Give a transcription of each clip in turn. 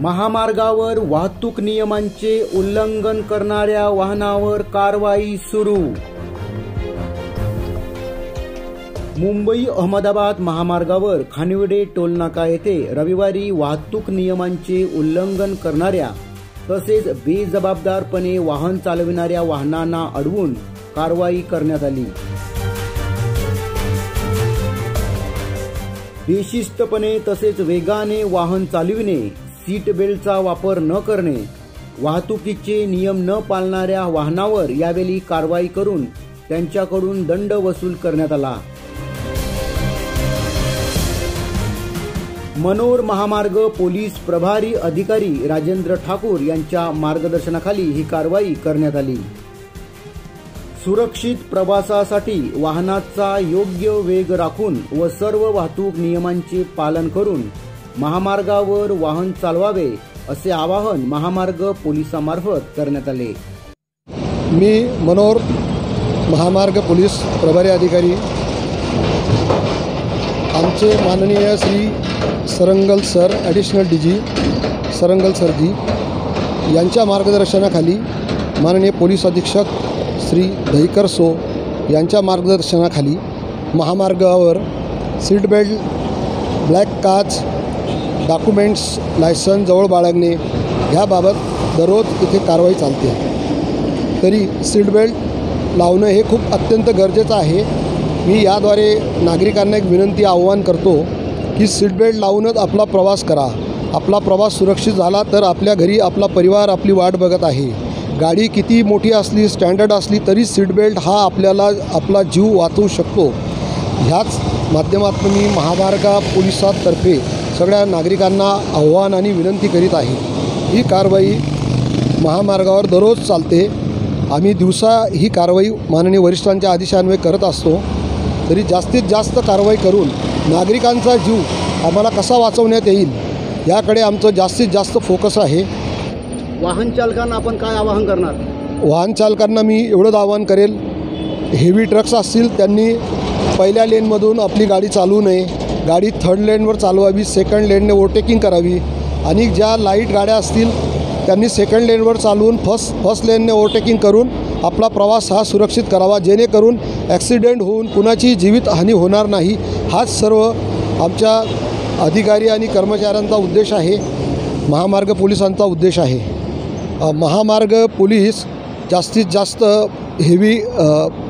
महामार्गावर वाहतूक नियमांचे उल्लंघन करणाऱ्या वाहनावर कारवाई सुरू. मुंबई अहमदाबाद महामार्गावर खानिवडे टोलनाका येथे रविवारी वाहतूक नियमांचे उल्लंघन करणाऱ्या तसेच बेजबाबदारपणे वाहन चालविणाऱ्या वाहनांना अडवून कारवाई करण्यात आली. बेशिस्तपणे तसेच वेगाने वाहन चालविणे सीट बेल्टचा वापर न करणे वाहतुकीचे नियम न पाळणाऱ्या वाहनावर यावेळी कारवाई करून त्यांच्याकडून दंड वसूल करण्यात आला. मनोर महामार्ग पोलीस प्रभारी अधिकारी राजेंद्र ठाकूर यांच्या मार्गदर्शनाखाली ही कारवाई करण्यात आली. सुरक्षित प्रवासासाठी वाहनाचा योग्य वेग राखून व सर्व वाहतूक नियमांचे पालन करून महामार्गावर वाहन चालवावे असे आवाहन महामार्ग पोलिसामार्फत करण्यात आले. मी मनोहर महामार्ग पोलीस प्रभारी अधिकारी. आमचे माननीय Shri Sarangal sir additional D G Sarangal सरजी यांच्या मार्गदर्शनाखाली माननीय पोलीस अधीक्षक श्री दहिकर सो यांच्या मार्गदर्शनाखाली महामार्गावर सीट बेल्ट ब्लॅक काच डॉक्युमेंट्स लायसन जवळ बाळगणे ह्याबाबत दररोज इथे कारवाई चालते. तरी सीट बेल्ट लावणं हे खूप अत्यंत गरजेचं आहे. मी याद्वारे नागरिकांना एक विनंती आव्हान करतो की सीट बेल्ट लावूनच आपला प्रवास करा. आपला प्रवास सुरक्षित झाला तर आपल्या घरी आपला परिवार आपली वाट बघत आहे. गाडी किती मोठी असली स्टँडर्ड असली तरी सीट बेल्ट हा आपल्याला आपला जीव वाचवू शकतो. ह्याच माध्यमातून मी महामार्गा पोलिसातर्फे सगळ्या नागरिकांना आव्हान आणि विनंती करीत आहे. ही कारवाई महामार्गावर दररोज चालते. आम्ही दिवसा ही कारवाई माननीय वरिष्ठांच्या आदेशान्वये करत असतो. तरी जास्तीत जास्त कारवाई करून नागरिकांचा जीव आम्हाला कसा वाचवण्यात येईल याकडे आमचं जास्तीत जास्त फोकस आहे. वाहन चालकांना आपण काय आवाहन करणार? वाहन चालकांना मी एवढंच आवाहन करेल. हेवी ट्रक्स असतील त्यांनी पहिल्या लेनमधून आपली गाडी चालवू नये. गाडी थर्ड लेनवर चालवावी सेकंड लेनने ओव्हरटेकिंग करावी. आणि ज्या लाइट गाड्या असतील त्यांनी सेकंड लेनवर चालवून फर्स्ट फर्स्ट लेनने ओव्हरटेकिंग करून आपला प्रवास हा सुरक्षित करावा. जेणेकरून ॲक्सिडेंट होऊन कुणाची जीवितहानी होणार नाही. हाच सर्व आमच्या अधिकारी आणि कर्मचाऱ्यांचा उद्देश आहे. महामार्ग पोलिसांचा उद्देश आहे. महामार्ग पोलीस जास्तीत जास्त हेवी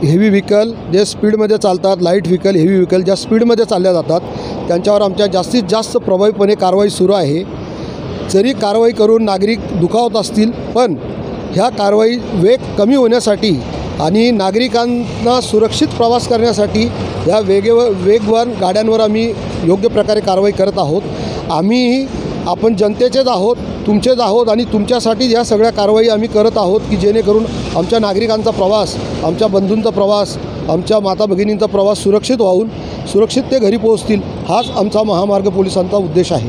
हेवी व्हीकल जे स्पीडमध्ये चालतात लाइट व्हीकल हेवी व्हीकल ज्या स्पीडमध्ये चालल्या जातात त्यांच्यावर आमच्या जास्तीत जास्त प्रभावीपणे कारवाई सुरू आहे. जरी कारवाई करून नागरिक दुखावत असतील पण ह्या कारवाई वेग कमी होण्यासाठी आणि नागरिकांना सुरक्षित प्रवास करण्यासाठी या वेगेव वेगवान गाड्यांवर आम्ही योग्य प्रकारे कारवाई करत आहोत. आम्ही आपण जनतेचेच आहोत तुमचेच आहोत आणि तुमच्यासाठी या सगळ्या कारवाई आम्ही करत आहोत की जेणेकरून आमच्या नागरिकांचा प्रवास आमच्या बंधूंचा प्रवास आमच्या माता भगिनींचा प्रवास सुरक्षित वाहून सुरक्षित ते घरी पोहोचतील हाच आमचा महामार्ग पोलिसांचा उद्देश आहे.